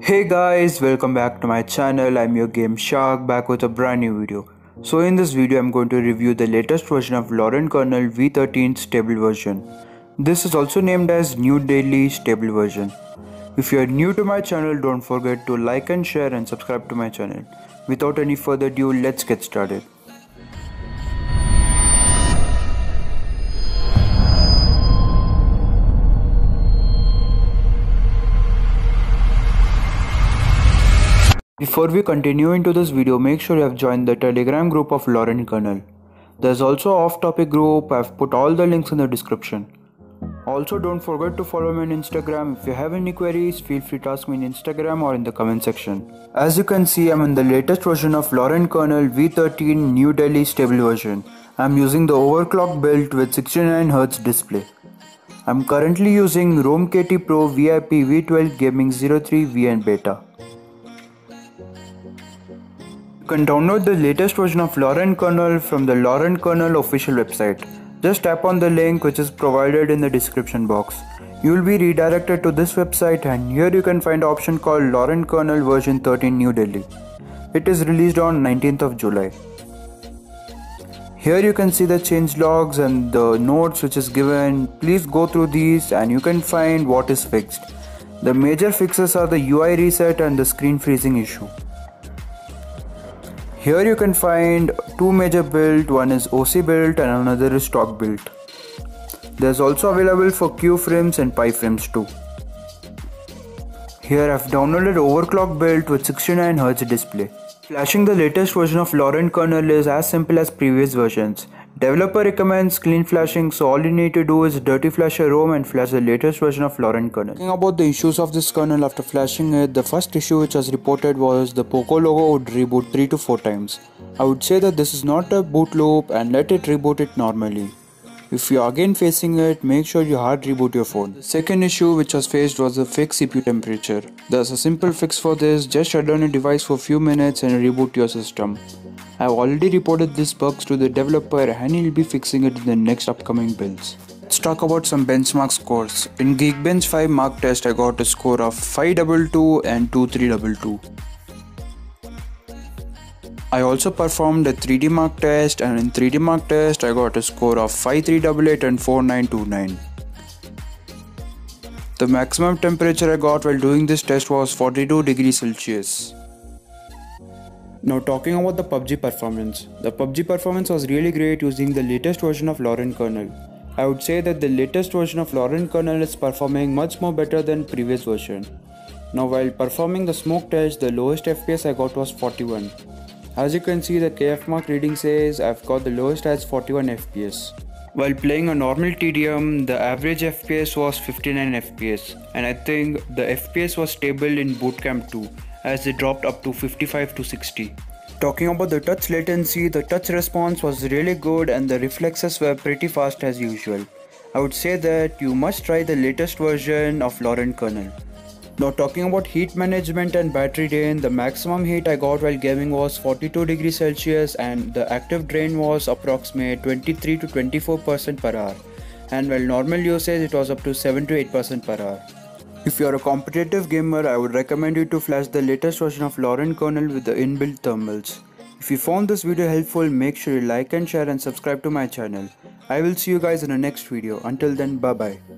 Hey guys, welcome back to my channel. I'm your Game Shark back with a brand new video. So in this video I'm going to review the latest version of Lawrun kernel v13 stable version. This is also named as New Delhi stable version. If you are new to my channel don't forget to like and share and subscribe to my channel. Without any further ado let's get started. Before we continue into this video, make sure you have joined the telegram group of Lawrun Kernel. There's also off-topic group, I've put all the links in the description. Also don't forget to follow me on Instagram. If you have any queries, feel free to ask me on Instagram or in the comment section. As you can see, I'm in the latest version of Lawrun Kernel V13 New Delhi stable version. I'm using the overclock build with 69Hz display. I'm currently using Rome KT Pro VIP V12 Gaming 03 VN Beta can download the latest version of Lawrun kernel from the Lawrun kernel official website. Just tap on the link which is provided in the description box. You will be redirected to this website and here you can find option called Lawrun kernel version 13 New Delhi. It is released on 19th of July. Here you can see the change logs and the notes which is given. Please go through these and you can find what is fixed. The major fixes are the UI reset and the screen freezing issue. Here you can find two major build, one is OC build and another is stock build. There's also available for Q frames and Pi frames too. Here I've downloaded overclock build with 69Hz display. Flashing the latest version of Lawrun kernel is as simple as previous versions. Developer recommends clean flashing so all you need to do is dirty flash a ROM and flash the latest version of Lawrun kernel. Talking about the issues of this kernel after flashing it, the first issue which was reported was the Poco logo would reboot 3 to 4 times. I would say that this is not a boot loop and let it reboot it normally. If you are again facing it, make sure you hard reboot your phone. The second issue which was faced was the fixed CPU temperature. There's a simple fix for this, just shut down your device for a few minutes and reboot your system. I've already reported this bugs to the developer and he'll be fixing it in the next upcoming builds. Let's talk about some benchmark scores. In Geekbench 5 mark test I got a score of 522 and 2322. I also performed a 3D mark test and in 3D mark test I got a score of 5388 and 4929. The maximum temperature I got while doing this test was 42 degrees Celsius. Now talking about the PUBG performance. The PUBG performance was really great using the latest version of Lawrun kernel. I would say that the latest version of Lawrun kernel is performing much more better than previous version. Now while performing the smoke test, the lowest FPS I got was 41. As you can see the KF mark reading says I've got the lowest as 41 FPS. While playing a normal TDM, the average FPS was 59 FPS and I think the FPS was stable in bootcamp too as it dropped up to 55 to 60. Talking about the touch latency, the touch response was really good and the reflexes were pretty fast as usual. I would say that you must try the latest version of Lawrun kernel. Now talking about heat management and battery drain, the maximum heat I got while gaming was 42 degrees Celsius and the active drain was approximate 23 to 24% per hour and while normal usage it was up to 7 to 8% per hour. If you are a competitive gamer, I would recommend you to flash the latest version of Lawrun kernel with the inbuilt thermals. If you found this video helpful, make sure you like and share and subscribe to my channel. I will see you guys in the next video. Until then, bye bye.